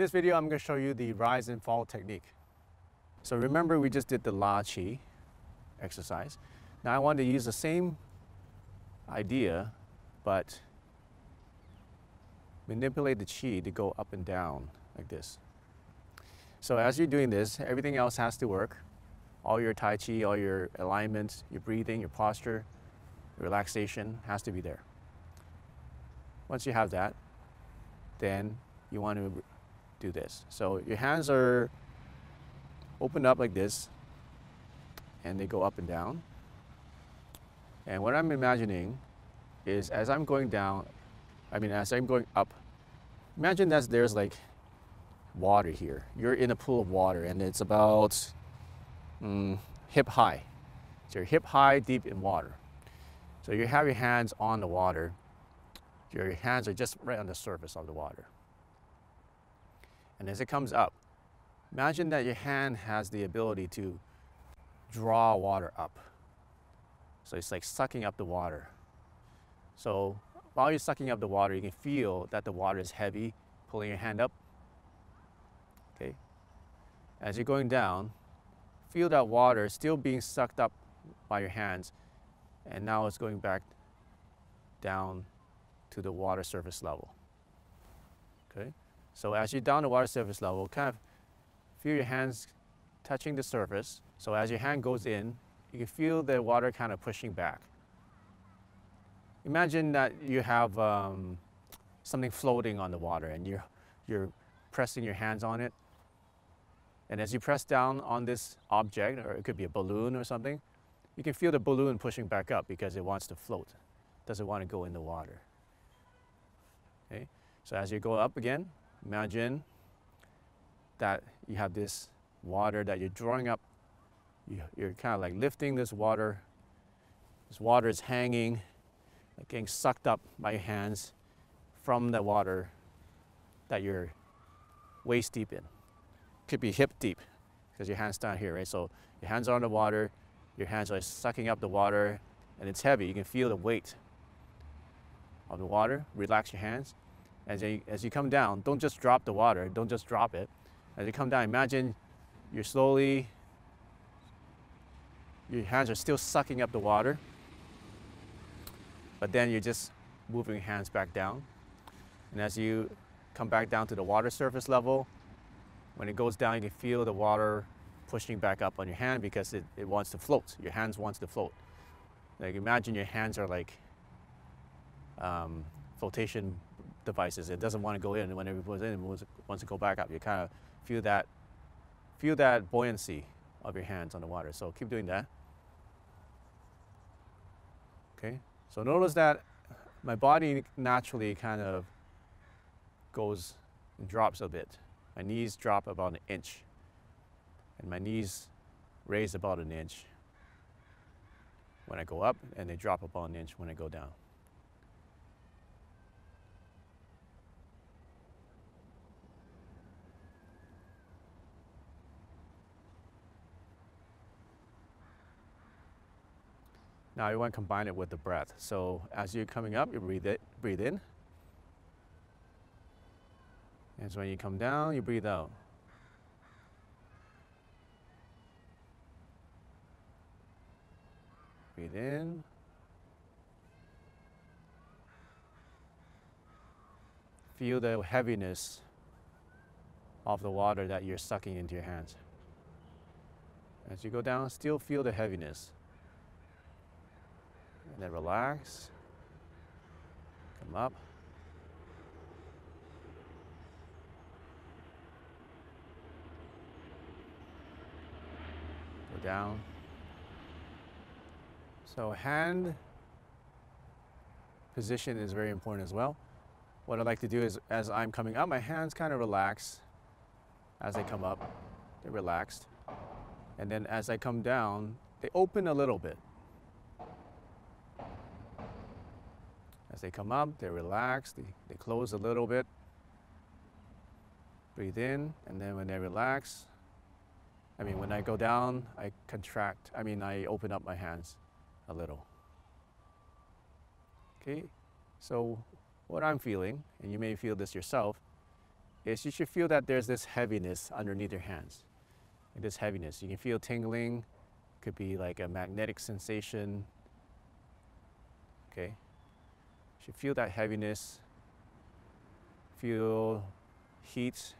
this video, I'm going to show you the rise and fall technique. So remember we just did the La Chi exercise. Now I want to use the same idea, but manipulate the Chi to go up and down like this. So as you're doing this, everything else has to work. All your Tai Chi, all your alignments, your breathing, your posture, your relaxation has to be there. Once you have that, then you want to do this. So your hands are opened up like this, and they go up and down. And what I'm imagining is as I'm going down, I mean, as I'm going up, imagine that there's like water here. You're in a pool of water and it's about mm, hip high. So you're hip high, deep in water. So you have your hands on the water. Your hands are just right on the surface of the water. And as it comes up, imagine that your hand has the ability to draw water up. So it's like sucking up the water. So while you're sucking up the water, you can feel that the water is heavy, pulling your hand up. Okay. As you're going down, feel that water still being sucked up by your hands, and now it's going back down to the water surface level. So as you're down the water surface level, kind of feel your hands touching the surface. So as your hand goes in, you can feel the water kind of pushing back. Imagine that you have um, something floating on the water and you're, you're pressing your hands on it. And as you press down on this object, or it could be a balloon or something, you can feel the balloon pushing back up because it wants to float. It doesn't want to go in the water. Okay? So as you go up again, imagine that you have this water that you're drawing up. You, are kind of like lifting this water. This water is hanging like getting sucked up by your hands from the water that you're waist deep in. Could be hip deep because your hands down here, right? So your hands are on the water, your hands are sucking up the water, and it's heavy. You can feel the weight of the water. Relax your hands. As you, as you come down, don't just drop the water, don't just drop it. As you come down, imagine you're slowly, your hands are still sucking up the water but then you're just moving your hands back down. And as you come back down to the water surface level, when it goes down, you can feel the water pushing back up on your hand because it, it wants to float. Your hands wants to float. Like imagine your hands are like um, flotation devices. It doesn't want to go in, and when it goes in, it wants to go back up. You kind of feel that, feel that buoyancy of your hands on the water. So keep doing that. Okay. So notice that my body naturally kind of goes and drops a bit. My knees drop about an inch and my knees raise about an inch when I go up and they drop about an inch when I go down. Now you want to combine it with the breath. So as you're coming up, you breathe it, breathe in. And so when you come down, you breathe out. Breathe in. Feel the heaviness of the water that you're sucking into your hands. As you go down, still feel the heaviness. And then relax. Come up. Go down. So hand position is very important as well. What I like to do is as I'm coming up, my hands kind of relax as they come up. They're relaxed. And then as I come down, they open a little bit. As they come up, they relax, they, they close a little bit. Breathe in, and then when they relax, I mean, when I go down, I contract, I mean, I open up my hands a little. Okay, so what I'm feeling, and you may feel this yourself, is you should feel that there's this heaviness underneath your hands. This heaviness. You can feel tingling, could be like a magnetic sensation. Okay? Should feel that heaviness. Feel heat.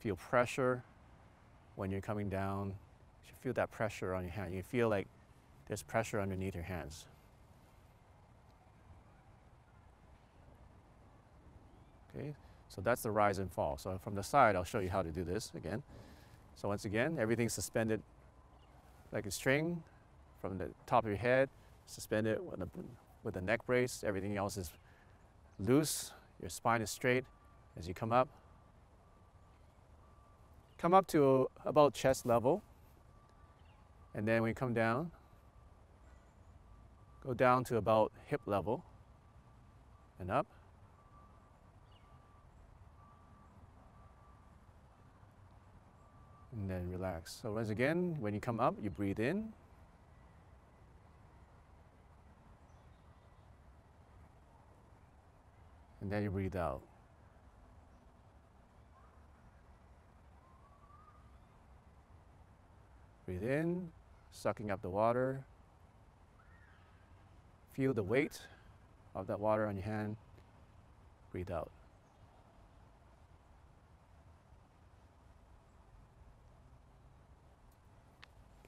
Feel pressure when you're coming down. You should feel that pressure on your hand. You feel like there's pressure underneath your hands. Okay, so that's the rise and fall. So from the side, I'll show you how to do this again. So once again, everything's suspended like a string from the top of your head, suspended with the neck brace. Everything else is loose. Your spine is straight as you come up. Come up to about chest level. And then when you come down, go down to about hip level and up. and then relax. So once again, when you come up, you breathe in. And then you breathe out. Breathe in, sucking up the water. Feel the weight of that water on your hand. Breathe out.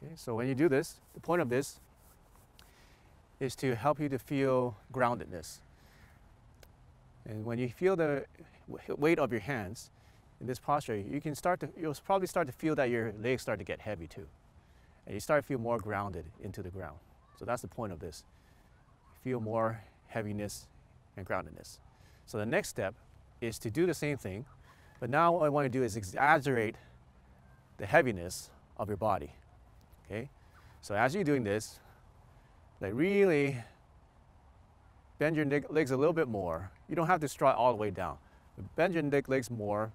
Okay, so when you do this, the point of this is to help you to feel groundedness. And when you feel the weight of your hands in this posture, you can start to, you'll probably start to feel that your legs start to get heavy too. And you start to feel more grounded into the ground. So that's the point of this. Feel more heaviness and groundedness. So the next step is to do the same thing, but now what I want to do is exaggerate the heaviness of your body. Okay? So as you're doing this, like really bend your legs a little bit more. You don't have to strut all the way down. Bend your legs more,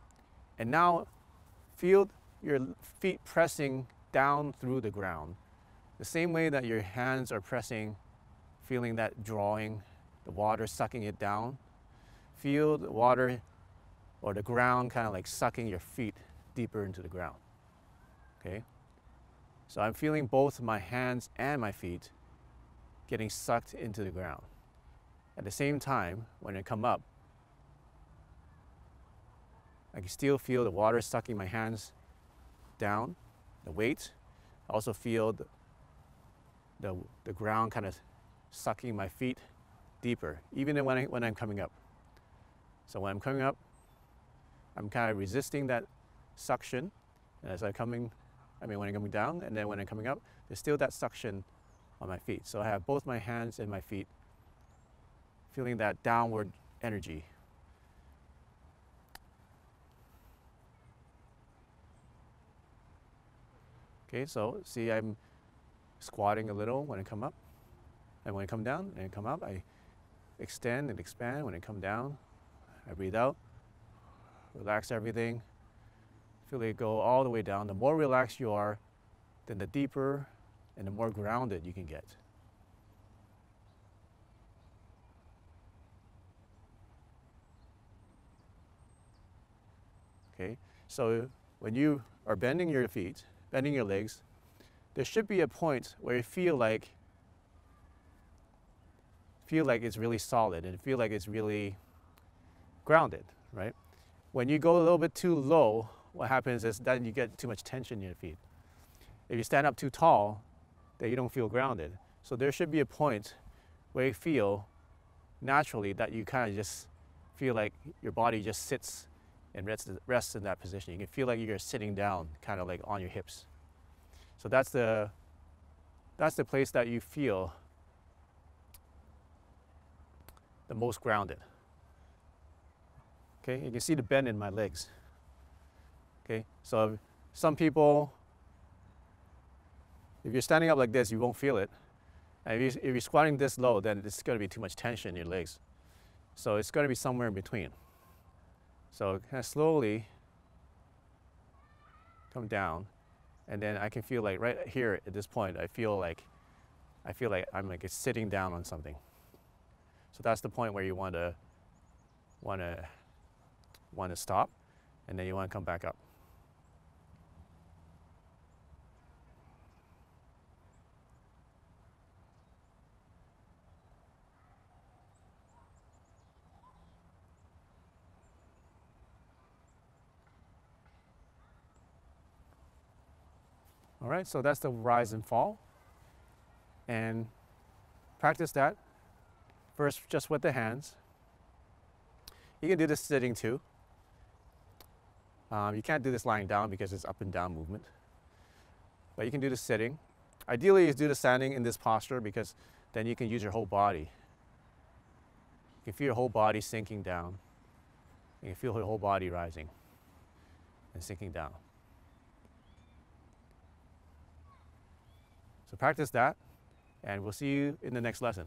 and now feel your feet pressing down through the ground. The same way that your hands are pressing, feeling that drawing, the water sucking it down. Feel the water or the ground kind of like sucking your feet deeper into the ground. Okay? So I'm feeling both my hands and my feet getting sucked into the ground. At the same time, when I come up, I can still feel the water sucking my hands down, the weight. I also feel the, the, the ground kind of sucking my feet deeper, even when, I, when I'm coming up. So when I'm coming up, I'm kind of resisting that suction. And as I'm coming I mean, when I'm coming down and then when I'm coming up, there's still that suction on my feet. So I have both my hands and my feet feeling that downward energy. Okay, so see I'm squatting a little when I come up. And when I come down and I come up, I extend and expand. When I come down, I breathe out, relax everything, Feel it go all the way down. The more relaxed you are, then the deeper and the more grounded you can get. Okay, so when you are bending your feet, bending your legs, there should be a point where you feel like feel like it's really solid and feel like it's really grounded, right? When you go a little bit too low, what happens is then you get too much tension in your feet. If you stand up too tall, then you don't feel grounded. So there should be a point where you feel naturally that you kind of just feel like your body just sits and rests, rests in that position. You can feel like you're sitting down, kind of like on your hips. So that's the, that's the place that you feel the most grounded. Okay, you can see the bend in my legs. Okay, so some people, if you're standing up like this, you won't feel it. And if, you, if you're squatting this low, then it's going to be too much tension in your legs. So it's going to be somewhere in between. So kind of slowly come down, and then I can feel like right here at this point, I feel like I feel like I'm like sitting down on something. So that's the point where you want to want to want to stop, and then you want to come back up. All right, so that's the rise and fall. And practice that first just with the hands. You can do this sitting too. Um, you can't do this lying down because it's up and down movement. But you can do this sitting. Ideally, you do the standing in this posture because then you can use your whole body. You can feel your whole body sinking down. You can feel your whole body rising and sinking down. So practice that, and we'll see you in the next lesson.